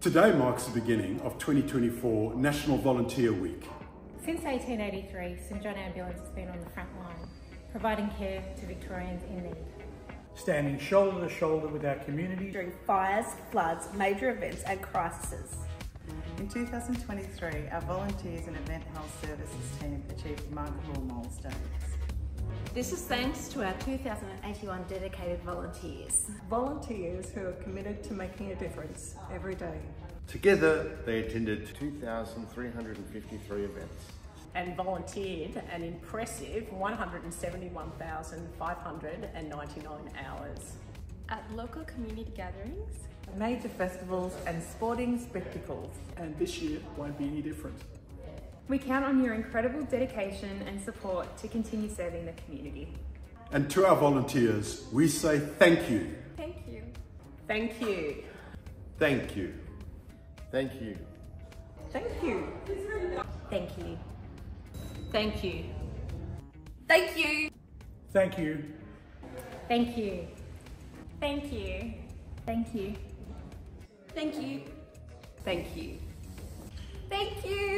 Today marks the beginning of 2024 National Volunteer Week. Since 1883, St John Ambulance has been on the front line, providing care to Victorians in need. Standing shoulder to shoulder with our community during fires, floods, major events and crises. In 2023, our volunteers and event health services team achieved remarkable milestones. This is thanks to our 2,081 dedicated volunteers. Volunteers who are committed to making a difference every day. Together, they attended 2,353 events and volunteered an impressive 171,599 hours. At local community gatherings, major festivals and sporting spectacles. And this year won't be any different. We count on your incredible dedication and support to continue serving the community. And to our volunteers, we say thank you. Thank you. Thank you. Thank you. Thank you. Thank you. Thank you. Thank you. Thank you. Thank you. Thank you. Thank you. Thank you. Thank you. Thank you. Thank you.